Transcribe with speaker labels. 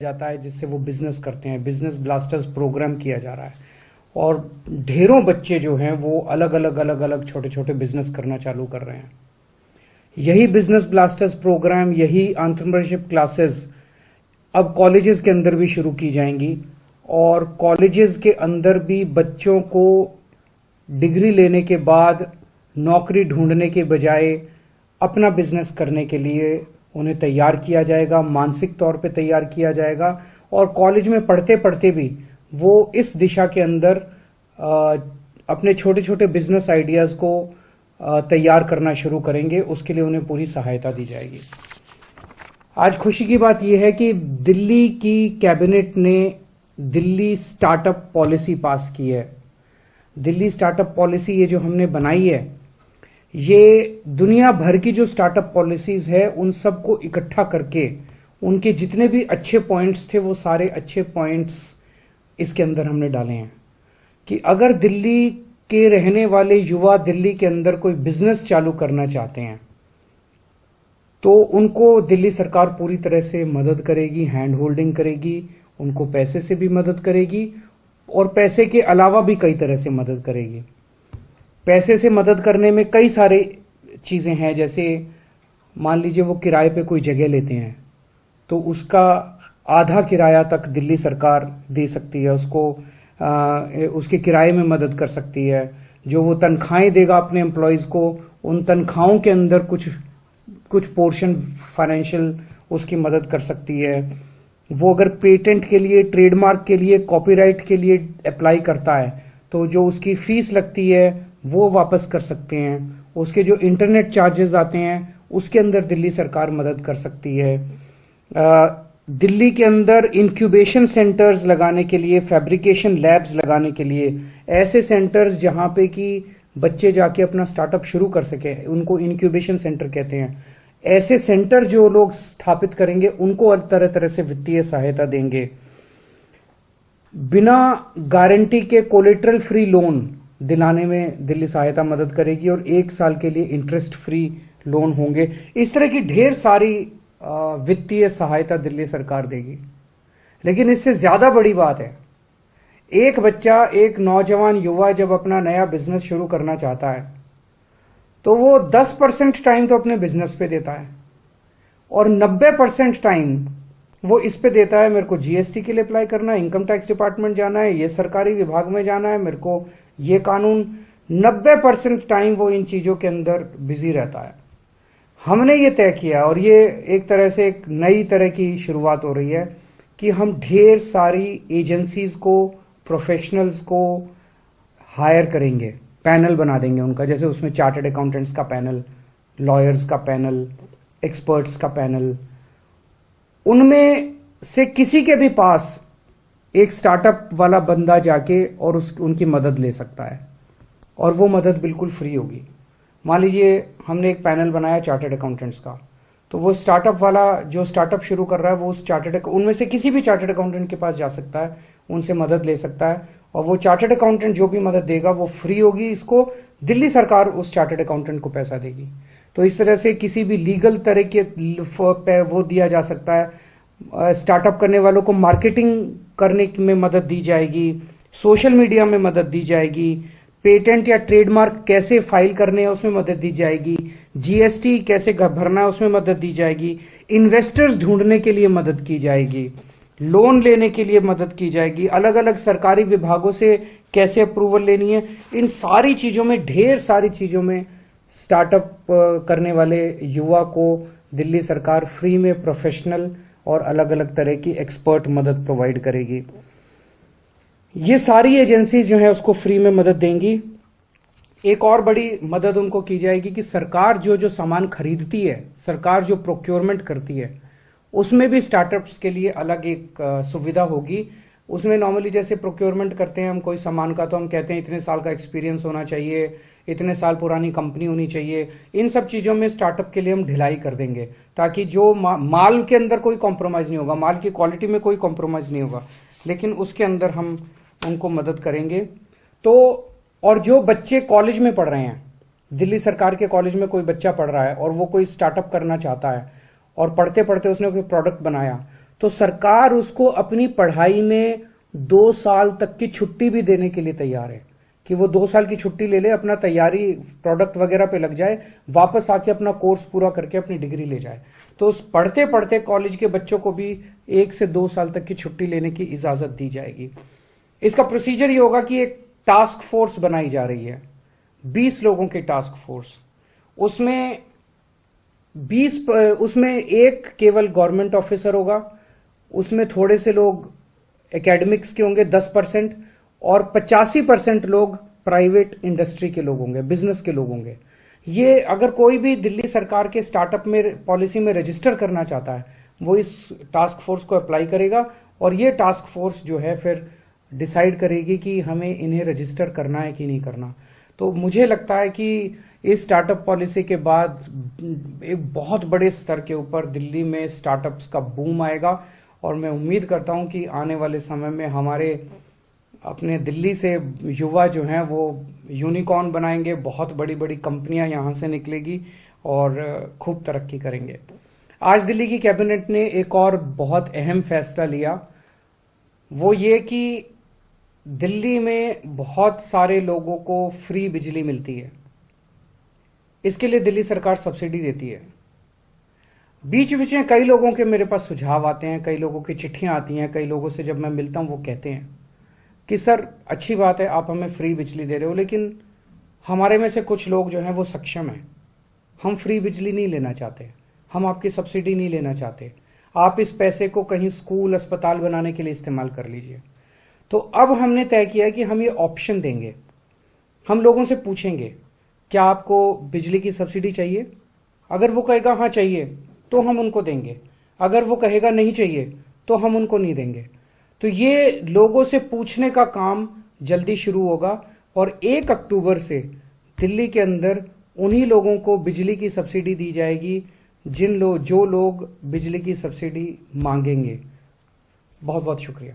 Speaker 1: जाता है, जिससे वो बिज़नेस करते हैं। बिज़नेस ब्लास्टर्स प्रोग्राम किया जा रहा है। और ढेरों बच्चे जो हैं, वो अलग अलग अलग अलग छोटे छोटे बिज़नेस करना चालू कर रहे हैं। यही बिज़नेस ब्लास्टर्स प्रोग्राम यही आंट्रप्रनरशिप क्लासेस अब कॉलेजेस के अंदर भी शुरू की जाएँगी। और कॉलेजेस के अंदर भी बच्चों को डिग्री लेने के बाद नौकरी ढूँढने के बजाय अपना बिज़नेस करने के लिए उन्हें तैयार किया जाएगा, मानसिक तौर पे तैयार किया जाएगा, और कॉलेज में पढ़ते पढ़ते भी वो इस दिशा के अंदर अपने छोटे छोटे बिज़नेस आइडियाज़ को तैयार करना शुरू करेंगे। उसके लिए उन्हें पूरी सहायता दी जाएगी। आज खुशी की बात यह है कि दिल्ली की कैबिनेट ने दिल्ली स्टार्टअप पॉलिसी पास की है। दिल्ली स्टार्टअप पॉलिसी ये जो हमने बनाई है ये दुनिया भर की जो स्टार्टअप पॉलिसीज़ है, उन सबको इकट्ठा करके, उनके जितने भी अच्छे पॉइंट्स थे, वो सारे अच्छे पॉइंट्स इसके अंदर हमने डाले हैं। कि अगर दिल्ली के रहने वाले युवा दिल्ली के अंदर कोई बिज़नेस चालू करना चाहते हैं तो उनको दिल्ली सरकार पूरी तरह से मदद करेगी हैंड होल्डिंग करेगी, उनको पैसे से भी मदद करेगी, और पैसे के अलावा भी कई तरह से मदद करेगी। पैसे से मदद करने में कई सारे चीज़ें हैं जैसे मान लीजिए वो किराए पे कोई जगह लेते हैं तो उसका आधा किराया तक दिल्ली सरकार दे सकती है उसको आ, उसके किराए में मदद कर सकती है। जो वो तनख्वाहें देगा अपने एम्प्लॉयज़ को उन तनख्वाहों के अंदर कुछ कुछ पोर्शन फाइनेंशियल उसकी मदद कर सकती है। वो अगर पेटेंट के लिए ट्रेडमार्क के लिए कॉपीराइट के लिए अप्लाई करता है तो जो उसकी फ़ीस लगती है वो वापस कर सकते हैं। उसके जो इंटरनेट चार्जेस आते हैं, उसके अंदर दिल्ली सरकार मदद कर सकती है। दिल्ली के अंदर इंक्यूबेशन सेंटर्स लगाने के लिए फैब्रिकेशन लैब्स लगाने के लिए, ऐसे सेंटर्स जहाँ पे कि बच्चे जाके अपना स्टार्टअप शुरू कर सके, उनको इंक्यूबेशन सेंटर कहते हैं। ऐसे सेंटर जो लोग स्थापित करेंगे, उनको तरह तरह से वित्तीय सहायता देंगे। बिना गारंटी के कोलेट्रल फ्री लोन दिलाने में दिल्ली सहायता मदद करेगी और एक साल के लिए इंटरेस्ट फ्री लोन होंगे। इस तरह की ढेर सारी वित्तीय सहायता दिल्ली सरकार देगी। लेकिन इससे ज़्यादा बड़ी बात है, एक बच्चा, एक नौजवान युवा जब अपना नया बिज़नेस शुरू करना चाहता है तो वो 10 परसेंट टाइम तो अपने बिज़नेस पे देता है और 90 परसेंट टाइम वो इस पे देता है, मेरे को जीएसटी के लिए अप्लाई करना है इनकम टैक्स डिपार्टमेंट जाना है, ये सरकारी विभाग में जाना है, मेरे को ये कानून 90 परसेंट टाइम वो इन चीज़ों के अंदर बिज़ी रहता है। हमने ये तय किया और ये एक तरह से एक नई तरह की शुरुआत हो रही है कि हम ढेर सारी एजेंसीज को, प्रोफेशनल्स को हायर करेंगे, पैनल बना देंगे उनका। जैसे उसमें चार्टर्ड अकाउंटेंट्स का पैनल, लॉयर्स का पैनल, एक्सपर्ट्स का पैनल। उनमें से किसी के भी पास एक स्टार्टअप वाला बंदा जाके और उस, उनकी मदद ले सकता है। और वो मदद बिल्कुल फ्री होगी। मान लीजिए हमने एक पैनल बनाया चार्टर्ड अकाउंटेंट्स का। तो वो स्टार्टअप वाला जो स्टार्टअप शुरू कर रहा है, वो उस चार्टर्ड उनमें से किसी भी चार्टर्ड अकाउंटेंट के पास जा सकता है, उनसे मदद ले सकता है। और वो चार्टर्ड अकाउंटेंट जो भी मदद देगा, वो फ्री होगी इसको। दिल्ली सरकार उस चार्टर्ड अकाउंटेंट को पैसा देगी। तो इस तरह से किसी भी लीगल तरह के वो दिया जा सकता है। स्टार्टअप करने वालों को मार्केटिंग करने में मदद दी जाएगी, सोशल मीडिया में मदद दी जाएगी, पेटेंट या ट्रेडमार्क कैसे फ़ाइल करने हैं उसमें मदद दी जाएगी जीएसटी कैसे भरना है उसमें मदद दी जाएगी इन्वेस्टर्स ढूँढने के लिए मदद की जाएगी लोन लेने के लिए मदद की जाएगी अलग अलग सरकारी विभागों से कैसे अप्रूवल लेनी है, इन सारी चीज़ों में, ढेर सारी चीज़ों में स्टार्टअप करने वाले युवा को दिल्ली सरकार फ्री में प्रोफेशनल और अलग अलग तरह की एक्सपर्ट मदद प्रोवाइड करेगी। ये सारी एजेंसी जो है, उसको फ्री में मदद देंगी। एक और बड़ी मदद उनको की जाएगी कि सरकार जो जो सामान खरीदती है, सरकार जो प्रोक्योरमेंट करती है, उसमें भी स्टार्टअप्स के लिए अलग एक सुविधा होगी। उसमें नॉर्मली जैसे प्रोक्योरमेंट करते हैं हम कोई सामान का तो हम कहते हैं इतने साल का एक्सपीरियंस होना चाहिए इतने साल पुरानी कंपनी होनी चाहिए। इन सब चीज़ों में स्टार्टअप के लिए हम ढिलाई कर देंगे ताकि जो मा, माल के अंदर कोई कॉम्प्रोमाइज नहीं होगा माल की क्वालिटी में कोई कॉम्प्रोमाइज नहीं होगा लेकिन उसके अंदर हम उनको मदद करेंगे। तो और जो बच्चे कॉलेज में पढ़ रहे हैं दिल्ली सरकार के कॉलेज में कोई बच्चा पढ़ रहा है और वो कोई स्टार्टअप करना चाहता है और पढ़ते पढ़ते उसने कोई प्रोडक्ट बनाया तो सरकार उसको अपनी पढ़ाई में दो साल तक की छुट्टी भी देने के लिए तैयार है। कि वो दो साल की छुट्टी ले ले, अपना तैयारी प्रोडक्ट वगैरह पे लग जाए, वापस आके अपना कोर्स पूरा करके अपनी डिग्री ले जाए। तो उस पढ़ते पढ़ते कॉलेज के बच्चों को भी एक से दो साल तक की छुट्टी लेने की इजाज़त दी जाएगी। इसका प्रोसीजर ये होगा कि एक टास्क फोर्स बनाई जा रही है। बीस लोगों की टास्क फोर्स उसमें बीस, उसमें एक केवल गवर्नमेंट ऑफिसर होगा उसमें थोड़े से लोग एकेडमिक्स के होंगे, दस परसेंट और पचासी परसेंट लोग प्राइवेट इंडस्ट्री के लोग होंगे बिज़नेस के लोग होंगे। ये अगर कोई भी दिल्ली सरकार के स्टार्टअप में पॉलिसी में रजिस्टर करना चाहता है, वो इस टास्क फोर्स को अप्लाई करेगा और ये टास्क फोर्स जो है फिर डिसाइड करेगी कि हमें इन्हें रजिस्टर करना है कि नहीं करना। तो मुझे लगता है कि इस स्टार्टअप पॉलिसी के बाद एक बहुत बड़े स्तर के ऊपर दिल्ली में स्टार्टअप्स का बूम आएगा और मैं उम्मीद करता हूँ कि आने वाले समय में हमारे अपने दिल्ली से युवा जो हैं वो यूनिकॉर्न बनाएँगे, बहुत बड़ी बड़ी कंपनियाँ यहाँ से निकलेगी और खूब तरक्की करेंगे। आज दिल्ली की कैबिनेट ने एक और बहुत अहम फैसला लिया। वो ये कि दिल्ली में बहुत सारे लोगों को फ्री बिजली मिलती है। इसके लिए दिल्ली सरकार सब्सिडी देती है। बीच बीच में कई लोगों के मेरे पास सुझाव आते हैं, कई लोगों की चिट्ठियाँ आती हैं, कई लोगों से जब मैं मिलता हूँ वो कहते हैं कि, सर, अच्छी बात है, आप हमें फ्री बिजली दे रहे हो, लेकिन हमारे में से कुछ लोग जो हैं वो सक्षम हैं। हम फ्री बिजली नहीं लेना चाहते। हम आपकी सब्सिडी नहीं लेना चाहते। आप इस पैसे को कहीं स्कूल, अस्पताल बनाने के लिए इस्तेमाल कर लीजिए। तो अब हमने तय किया कि हम ये ऑप्शन देंगे। हम लोगों से पूछेंगे, क्या आपको बिजली की सब्सिडी चाहिए? अगर वो कहेगा हाँ चाहिए। तो हम उनको देंगे। अगर वो कहेगा नहीं चाहिए तो हम उनको नहीं देंगे। तो ये लोगों से पूछने का काम जल्दी शुरू होगा और एक अक्टूबर से दिल्ली के अंदर उन्हीं लोगों को बिजली की सब्सिडी दी जाएगी, जिन लोग जो लोग बिजली की सब्सिडी मांगेंगे। बहुत बहुत शुक्रिया।